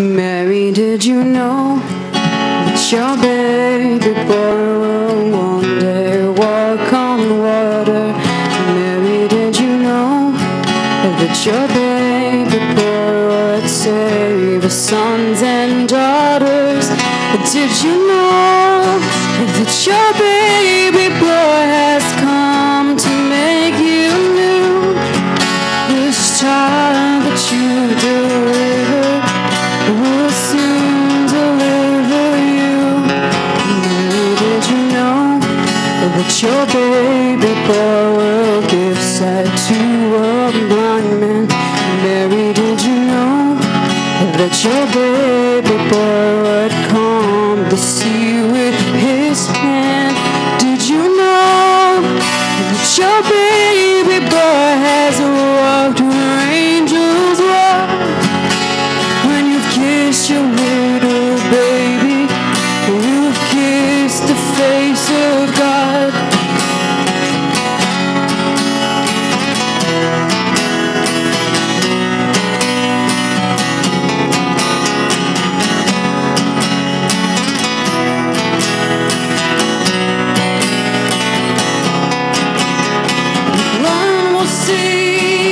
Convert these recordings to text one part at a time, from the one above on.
Mary, did you know that your baby boy will one day walk on water? Mary, did you know that your baby boy would save his sons and daughters? Did you know that your baby that your baby boy will give sight to a blind man? Mary, did you know that your baby boy would calm the sea with his hand? Did you know that your baby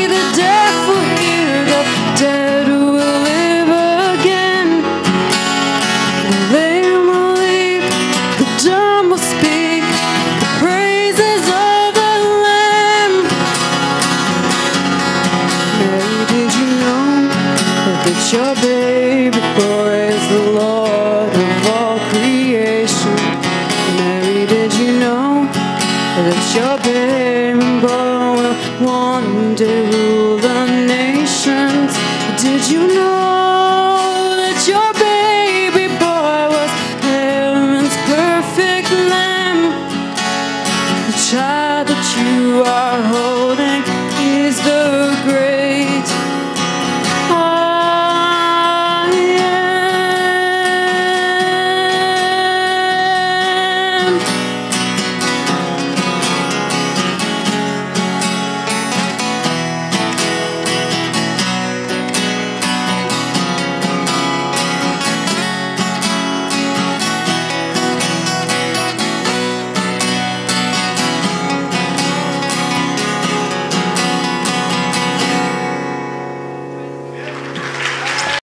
the deaf will hear, the dead will live again. The lame will leap, the dumb will speak, the praises of the Lamb. Did you know that baby boy fair and bold, wonder the